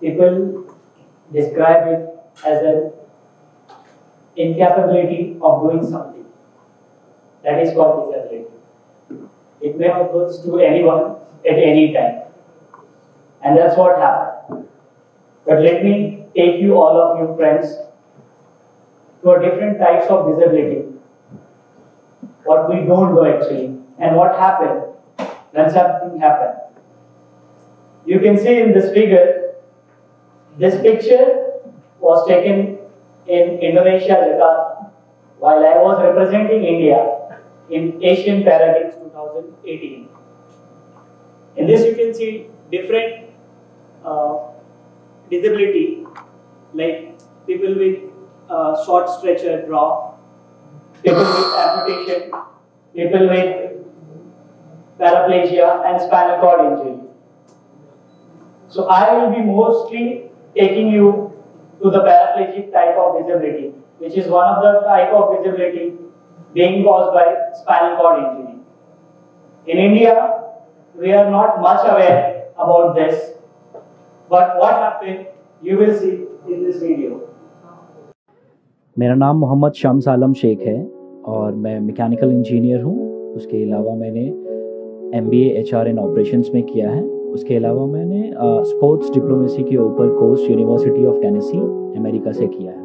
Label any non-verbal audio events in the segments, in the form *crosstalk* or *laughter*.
people describe it as an incapability of doing something. That is called disability. It may occur to anyone at any time. And that's what happened. But let me take you, all of you friends, to a different types of disability. What we don't know actually, and what happened when something happened. You can see in this figure, this picture was taken in Indonesia, Jakarta, while I was representing India in Asian Paragames 2018. In this you can see different uh, disability like people with uh, short stretcher drop, people with amputation, people with paraplegia and spinal cord injury. So I will be mostly taking you to the paraplegic type of disability, which is one of the type of disability being caused by spinal cord injury. In India, we are not much aware about this, but what happened, you will see in this video. मेरा नाम मोहम्मद शम्स आलम शेख है और मैं mechanical engineer हूँ उसके अलावा मैंने M B H R and operation में किया है उसके अलावा मैंने स्पोर्ट्स डिप्लोमेसी के ऊपर course university of Tennessee America से किया है।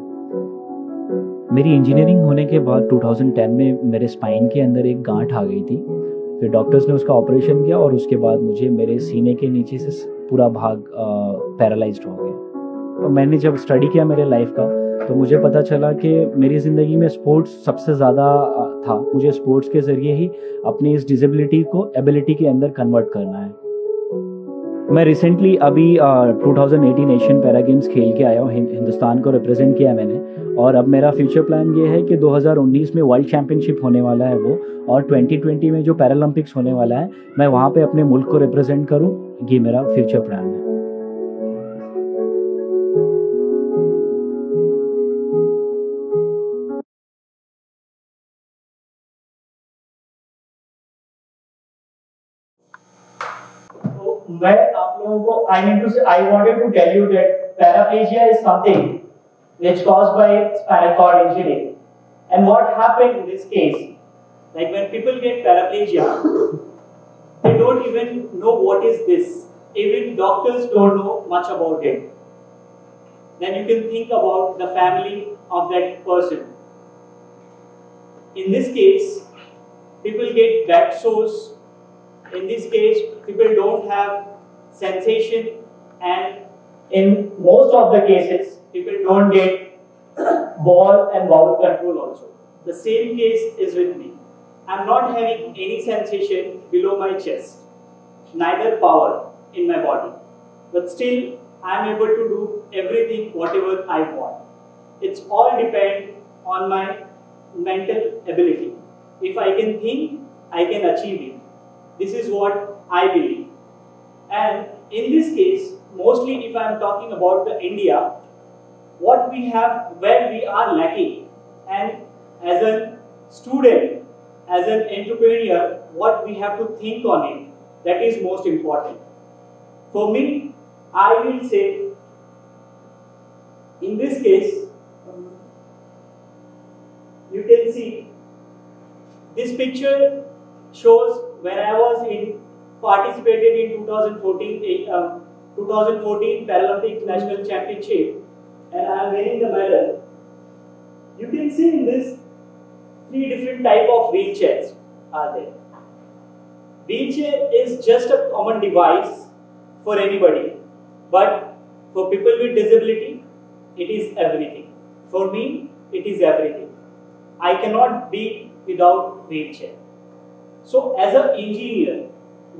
मेरी इंजीनियरिंग होने के बाद 2010 में मेरे स्पाइन के अंदर एक गांठ आ गई थी। फिर डॉक्टर्स ने उसका ऑपरेशन किया और उसके बाद मुझे मेरे सीने के नीचे से पूरा भाग पैरालाइज हो गया। तो मैंने जब स्टडी किया मेरे लाइफ का तो मुझे पता चला कि मेरी ज़िंदगी में स्पोर्ट्स सबसे ज़्यादा था। मुझे स्पोर्ट्स के ज़रिए ही अपनी इस डिसेबिलिटी को एबिलिटी के अंदर कन्वर्ट करना है। मैं रिसेंटली अभी uh, 2018 एशियन पैरा गेम्स खेल के आया हूँ हिंदुस्तान को रिप्रेजेंट किया मैंने। और अब मेरा फ्यूचर प्लान ये है कि 2019 में वर्ल्ड चैम्पियनशिप होने वाला है वो और 2020 में जो पैरालंपिक्स होने वाला है मैं वहाँ पे अपने मुल्क को रिप्रेजेंट करूँ ये मेरा फ्यूचर प्लान है। मैं I mean to say, I wanted to tell you that paraplegia is something which caused by spinal cord injury. And what happened in this case, like when people get paraplegia, they don't even know what is this. Even doctors don't know much about it. Then you can think about the family of that person. In this case, people get back sores. In this case, people don't have sensation and in most of the cases, people don't get *coughs* ball and bowel control also. The same case is with me. I'm not having any sensation below my chest, neither power in my body. But still, I'm able to do everything, whatever I want. It's all depend on my mental ability. If I can think, I can achieve it. This is what I believe. And in this case, mostly if I am talking about the India, what we have, where we are lacking, and as a student, as an entrepreneur, what we have to think on it, that is most important. For me, I will say, in this case, you can see this picture shows when I was in participated in 2014 uh, 2014 Paralympic National Championship and I am wearing the medal. You can see in this three different type of wheelchairs are there. Wheelchair is just a common device for anybody, but for people with disability, it is everything. For me, it is everything. I cannot be without wheelchair. So as an engineer,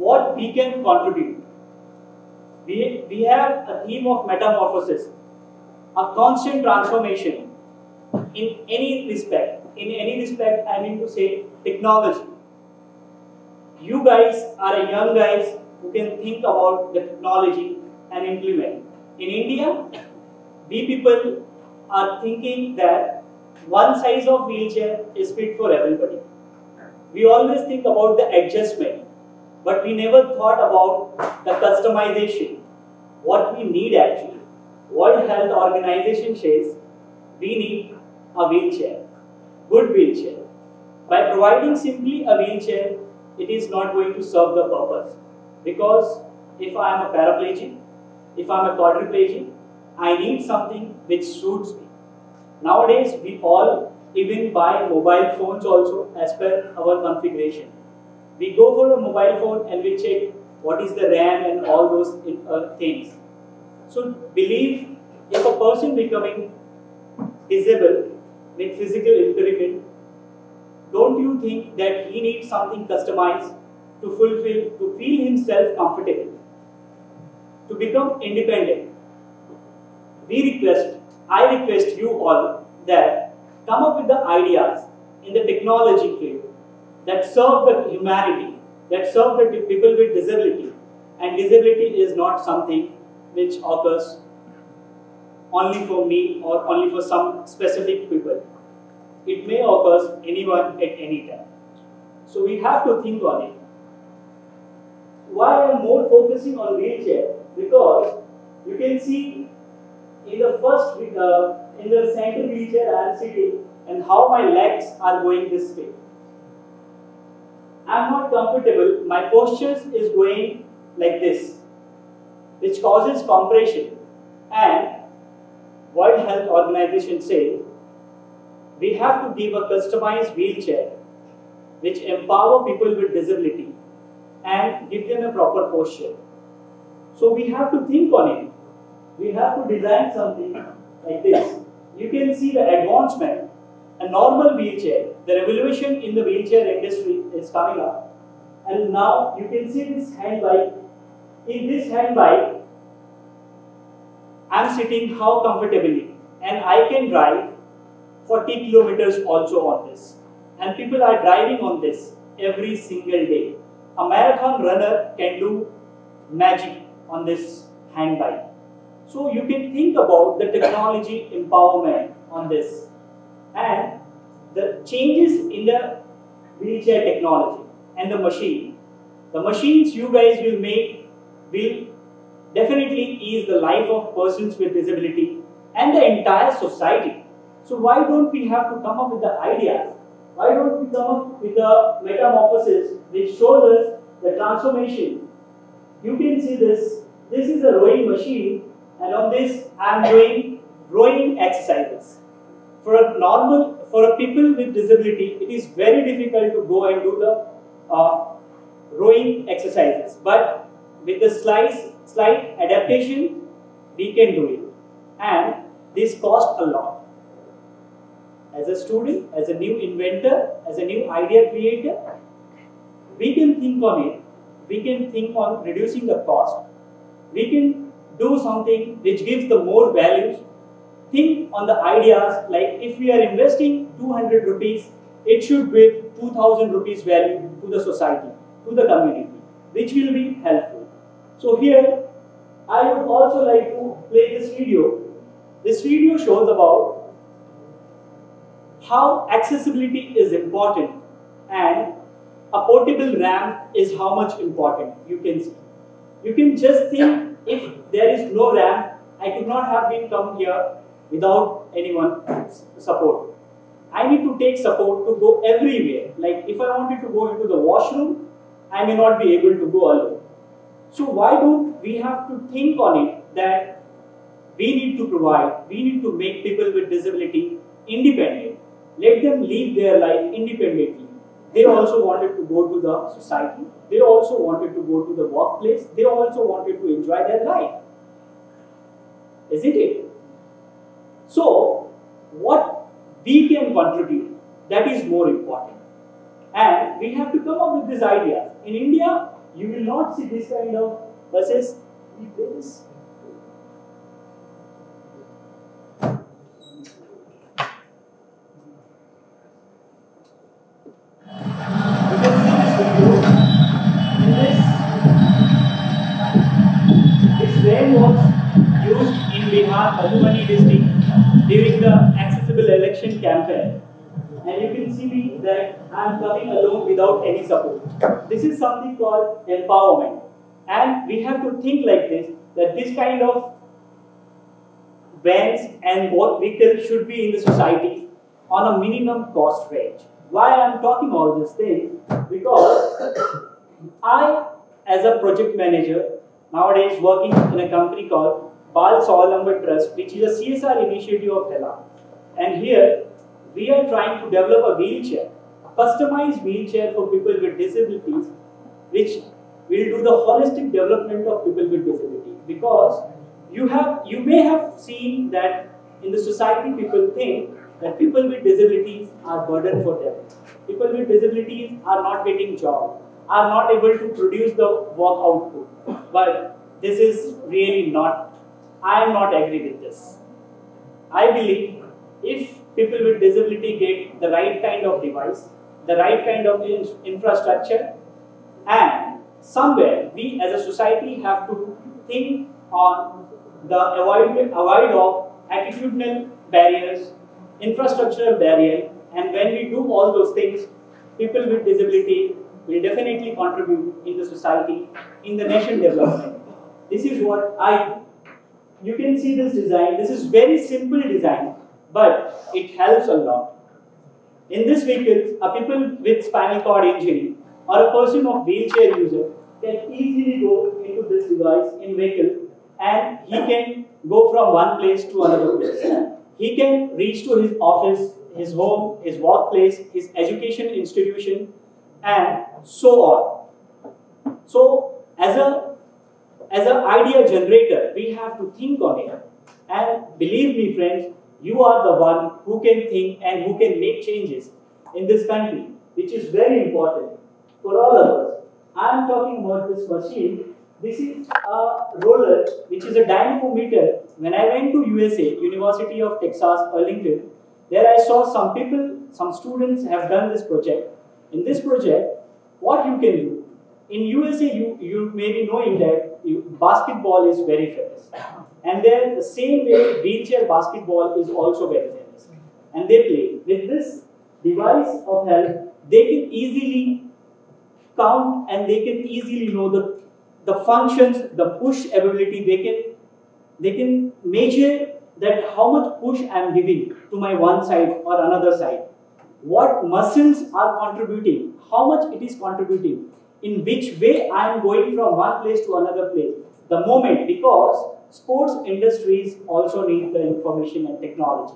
what we can contribute? We, we have a theme of metamorphosis, a constant transformation in any respect. In any respect, I mean to say technology. You guys are young guys who can think about the technology and implement. In India, we people are thinking that one size of wheelchair is fit for everybody we always think about the adjustment, but we never thought about the customization, what we need actually. World Health Organization says we need a wheelchair, good wheelchair. By providing simply a wheelchair, it is not going to serve the purpose. Because if I am a paraplegic, if I am a quadriplegic, I need something which suits me. Nowadays, we all even buy mobile phones also as per our configuration. We go for a mobile phone and we check what is the RAM and all those uh, things. So believe if a person becoming disabled with physical impairment, don't you think that he needs something customized to fulfill, to feel himself comfortable, to become independent? We request, I request you all that come up with the ideas in the technology field that serve the humanity, that serve the people with disability. And disability is not something which occurs only for me or only for some specific people. It may occur anyone at any time. So we have to think on it. Why I am more focusing on wheelchair? Because you can see in the first, uh, in the center wheelchair I am sitting and how my legs are going this way. I am not comfortable, my posture is going like this, which causes compression. And World Health Organization says we have to give a customized wheelchair which empower people with disability and give them a proper posture. So we have to think on it. We have to design something like this. You can see the advancement. A normal wheelchair, the revolution in the wheelchair industry is coming up. And now you can see this hand bike. In this hand bike, I'm sitting how comfortably and I can drive 40 kilometers also on this. And people are driving on this every single day. A marathon runner can do magic on this hand bike. So you can think about the technology empowerment on this and the changes in the wheelchair technology and the machine. The machines you guys will make will definitely ease the life of persons with disability and the entire society. So why don't we have to come up with the ideas? Why don't we come up with the metamorphosis which shows us the transformation? You can see this. This is a rowing machine and on this I am doing rowing exercises. For a normal, for a people with disability, it is very difficult to go and do the uh, rowing exercises. But with the slice, slight adaptation, we can do it. And this cost a lot. As a student, as a new inventor, as a new idea creator, we can think on it. We can think on reducing the cost. We can do something which gives the more values. Think on the ideas like if we are investing 200 rupees, it should give 2000 rupees value to the society, to the community, which will be helpful. So here, I would also like to play this video. This video shows about how accessibility is important and a portable ramp is how much important you can see. You can just think if there is no ramp, I could not have been come here without anyone support. I need to take support to go everywhere. Like if I wanted to go into the washroom, I may not be able to go alone. So why don't we have to think on it that we need to provide, we need to make people with disability independent. Let them live their life independently. They also wanted to go to the society. They also wanted to go to the workplace. They also wanted to enjoy their life. Isn't it? So, what we can contribute, that is more important. And we have to come up with this idea. In India, you will not see this kind of buses. We play this. Madhubani district during the accessible election campaign. And you can see me that I am coming alone without any support. This is something called empowerment. And we have to think like this, that this kind of vans and what vehicles should be in the society on a minimum cost range. Why I'm talking all this thing? Because I, as a project manager, nowadays working in a company called Bal Sawalamba Trust, which is a CSR initiative of HELA. And here, we are trying to develop a wheelchair, a customized wheelchair for people with disabilities, which will do the holistic development of people with disability. Because you have, you may have seen that in the society, people think that people with disabilities are burden for them. People with disabilities are not getting job, are not able to produce the work output. But this is really not, I am not agree with this. I believe if people with disability get the right kind of device, the right kind of in infrastructure, and somewhere we as a society have to think on the avoid, avoid of attitudinal barriers, infrastructural barrier, and when we do all those things, people with disability will definitely contribute in the society, in the nation development. This is what I, you can see this design, this is very simple design, but it helps a lot. In this vehicle, a people with spinal cord injury or a person of wheelchair user can easily go into this device in vehicle and he can go from one place to another place. He can reach to his office, his home, his workplace, his education institution, and so on. So, as a as an idea generator, we have to think on it. And believe me, friends, you are the one who can think and who can make changes in this country, which is very important for all of us. I am talking about this machine. This is a roller, which is a dynamometer. When I went to USA, University of Texas, Arlington, there I saw some people, some students have done this project. In this project, what you can do, in USA, you, you may be knowing that you, basketball is very famous. And then the same way, wheelchair basketball is also very famous. And they play. With this device of help, they can easily count and they can easily know the, the functions, the push ability. They can, they can measure that how much push I am giving to my one side or another side. What muscles are contributing, how much it is contributing in which way I am going from one place to another place. The moment, because sports industries also need the information and technology.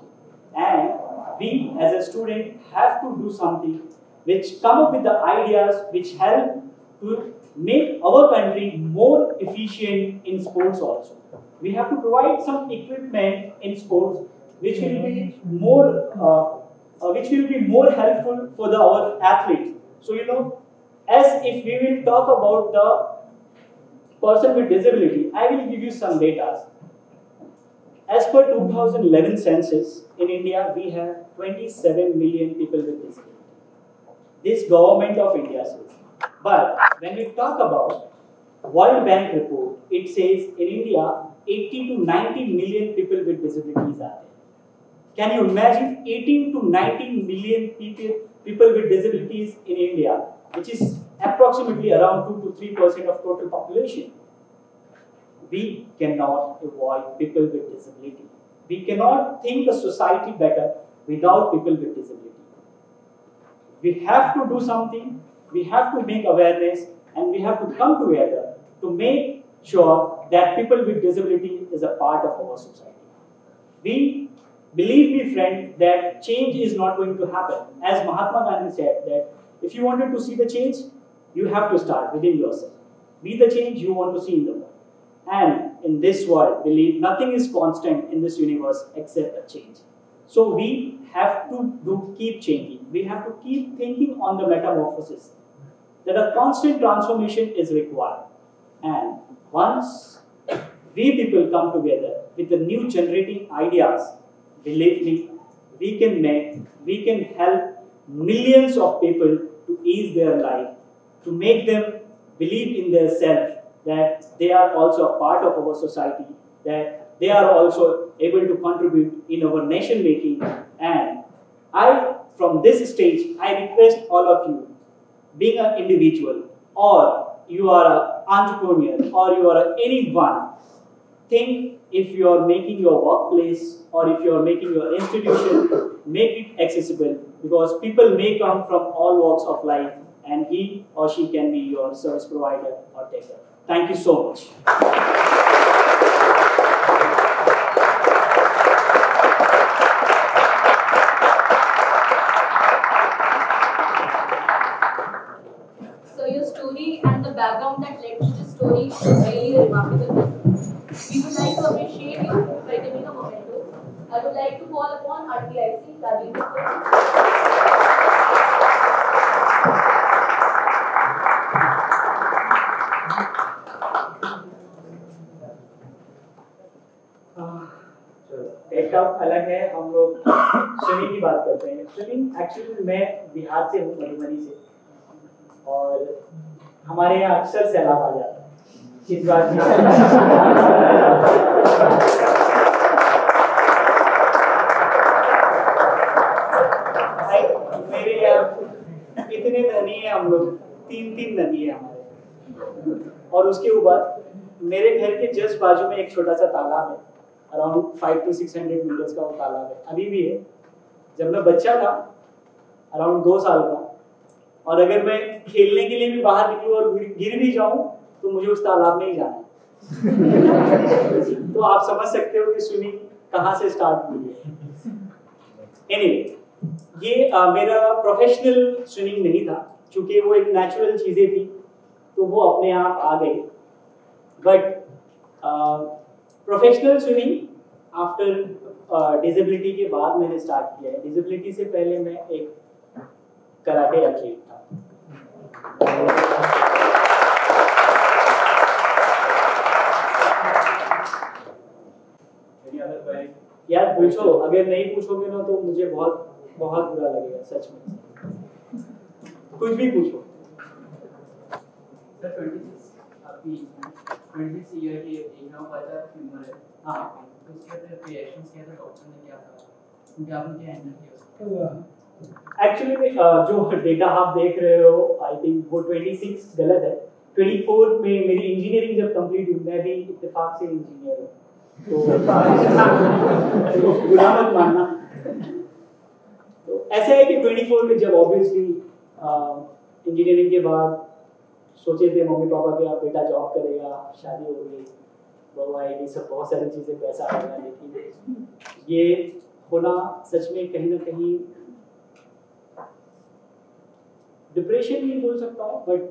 And we as a student have to do something which come up with the ideas which help to make our country more efficient in sports also. We have to provide some equipment in sports which will be more uh, uh, which will be more helpful for the, our athletes. So you know as if we will talk about the person with disability, I will give you some data. As per 2011 census, in India we have 27 million people with disability. This government of India says. But when we talk about World Bank report, it says in India 80 to 90 million people with disabilities are there. Can you imagine 18 to 19 million people, people with disabilities in India? Which is approximately around 2 to 3% of total population. We cannot avoid people with disability. We cannot think a society better without people with disability. We have to do something, we have to make awareness, and we have to come together to make sure that people with disability is a part of our society. We believe me, friend, that change is not going to happen. As Mahatma Gandhi said, that if you wanted to see the change, you have to start within yourself. Be the change you want to see in the world. And in this world, believe nothing is constant in this universe except a change. So we have to do keep changing. We have to keep thinking on the metamorphosis. That a constant transformation is required. And once we people come together with the new generating ideas, believe me, we can make, we can help millions of people to ease their life, to make them believe in their self that they are also a part of our society, that they are also able to contribute in our nation making. And I, from this stage, I request all of you, being an individual or you are an entrepreneur or you are anyone, think if you are making your workplace or if you are making your institution, make it accessible because people may come from all walks of life and he or she can be your service provider or taker. Thank you so much. So your story and the background that led to the story is really remarkable. I would like to call upon RTIC Rajendra sir. अलग है, हम लोग swimming की बात करते हैं। Swimming actually मैं बिहार से हूँ, मधुबनी से। और हमारे यहाँ अक्सर सैलाब आ जाता है। इस बात में मेरे यहाँ इतने धनी है हम लोग तीन तीन नदी है हमारे। और उसके ऊपर मेरे घर के जस्ट बाजू में एक छोटा सा तालाब है around five to six hundred metres का वो तालाब है। अभी भी है। जब मैं बच्चा था अराउंड दो साल का और अगर मैं खेलने के लिए भी बाहर निकलूं और गिर भी जाऊँ तो मुझे उस तालाब में ही जाना है। *laughs* तो आप समझ सकते हो कि स्विमिंग कहाँ से स्टार्ट हुई है। एनीवे ये अ, मेरा प्रोफेशनल स्विमिंग नहीं था। क्योंकि वो एक नेचुरल चीज़ें थी तो वो अपने आप आ गई। But professional swimming after disability के बाद मैंने स्टार्ट किया है। डिसेबिलिटी से पहले मैं एक कराटे एथलीट था। यार पूछो। अगर नहीं पूछोगे ना तो मुझे बहुत बहुत बुरा लगेगा सच में। कुछ भी पूछो सर 26 आपकी 26 ईयर की एक नौ बचा है हाँ उसके बाद रिएक्शंस क्या था डॉक्टर ने क्या कहा क्योंकि आपने क्या हैंडल किया एक्चुअली में uh, जो डेटा आप देख रहे हो आई थिंक वो 26 गलत है 24 में मेरी इंजीनियरिंग जब कंप्लीट हुई मैं भी इत्तेफाक से इंजीनियर हूँ तो तो बुरा मत मानना तो ऐसा है कि 24 में जब ऑब्वियसली इंजीनियरिंग के बाद सोचे थे, मम्मी पापा के आप बेटा जॉब करेगा, शादी हो गई। बहू आएगी सब बहुत सारी चीज़ें, पैसा आएगा लेकिन ये होना सच में कहीं ना कहीं डिप्रेशन नहीं बोल सकता हूँ बट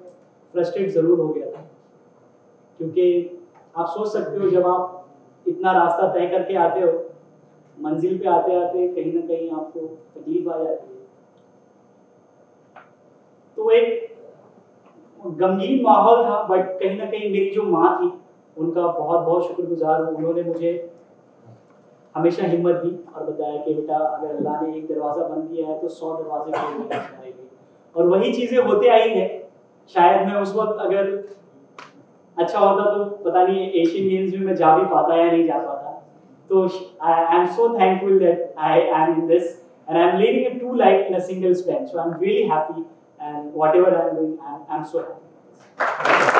फ्रस्ट्रेट ज़रूर हो गया था। क्योंकि आप सोच सकते हो, जब आप इतना रास्ता तय करके आते हो, मंजिल पे आते आते कहीं ना कहीं आपको तकलीफ़ आ जाती है। तो एक गमगीन माहौल था बट कहीं ना कहीं मेरी जो माँ थी उनका बहुत बहुत शुक्रगुजार हूँ। उन्होंने मुझे हमेशा हिम्मत दी और बताया कि बेटा अगर अल्लाह ने एक दरवाज़ा बंद किया है तो सौ दरवाजे और वही चीज़ें होते आई है। शायद मैं उस वक्त अगर अच्छा होता तो पता नहीं एशियन गेम्स में मैं जा भी पाता या नहीं जा पाता। तो I am so thankful that I am in this and I'm leading a two life in a single span. So I'm really happy, and whatever I'm doing, I'm, I'm so happy.